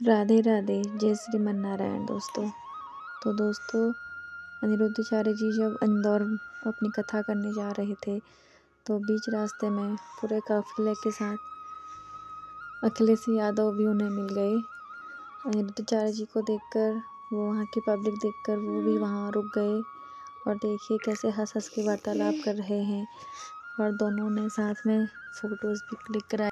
राधे राधे, जय श्री मन नारायण दोस्तों। तो दोस्तों, अनिरुद्धाचार्य जी जब इंदौर अपनी कथा करने जा रहे थे तो बीच रास्ते में पूरे काफिले के साथ अखिलेश यादव भी उन्हें मिल गए। अनिरुद्धाचार्य जी को देखकर, वो वहाँ की पब्लिक देखकर, वो भी वहाँ रुक गए और देखिए कैसे हंस हंस के वार्तालाप कर रहे हैं और दोनों ने साथ में फ़ोटोज़ भी क्लिक कराए।